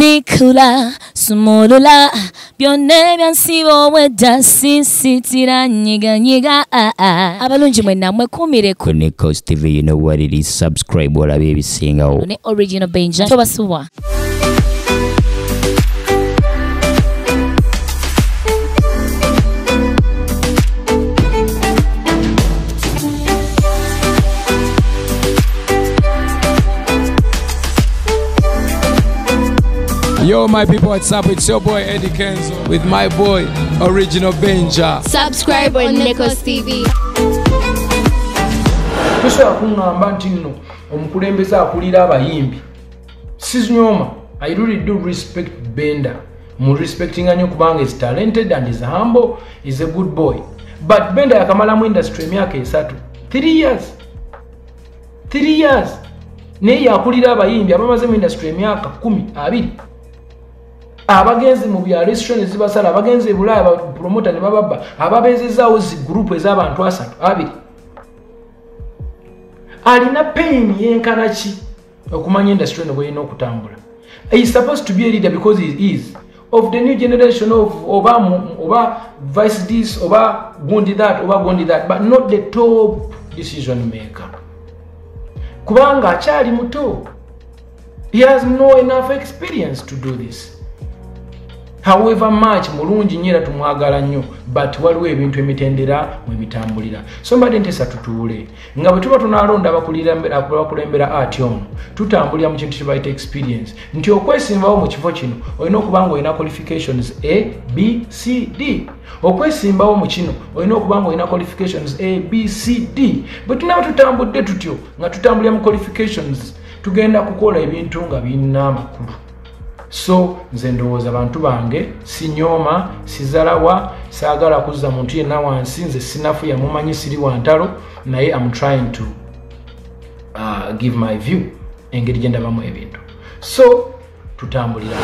tikula sumulula byonna ebyansiba obwedda sisitira nyiganyiga ah, ah. abalungi mwenna mwekuumireku ku Nichols TV you know what it is. Subscribe olabe ebisingawo ne original benja tobasubwa Yo, my people, what's up? It's your boy Eddie Kenzo with my boy Original Benja. Subscribe on Nichols TV. tosobola kuŋŋamba nti nno omukulembeze akulira abayimbi. Sinyoma i really do respect bender mu respectinga nnyo kubanga is talented and is humble is a good boy. But bender yakamalamu industry emyaka esatu. 3 years. 3 years. Naye yakulira abayimbi abamaze mu industry emyaka 12 abagenzi mu bya restaurant ezibasala abagenzi ebulaya bapromota ne bababba ababezezaawo zi gurupu ez'abantu asatu abiri. Alina pain yenkana ki? Okumanya industry eno bweyina okutambula. Is supposed to be a leader because he is of the new generation of oba, oba vice this oba gundi that oba gundi that but not the top decision maker. Kubanga akyali muto. He has no enough experience to do this however much mulungi nnyo era tumwagala nnyo but waliwo ebintu emitendera mwe bitambulira. So mbadde ntesa tutuule. Nga bwe tuba tunalonda abakulembera ati ono tutambulira mu kintu kyebayita experience. Nti okwesimbawo mu kifo kino olina okuba nga olina qualifications a b c d. Okwesimbawo mu kino olina okuba nga olina qualifications a b c d. Bwe tunaba tutambudde tutyo nga tutambulira mu qualifications tugenda kukola ebintu nga birina amakulu so nze ndowooza bantu bange sinyooma sizalawa saagala kuzza muntu yenna wansi nze sinafuya mumanyi siri wantalo naye am trying to uh, give my view engeri gye ndabamu ebintu. So tutambulira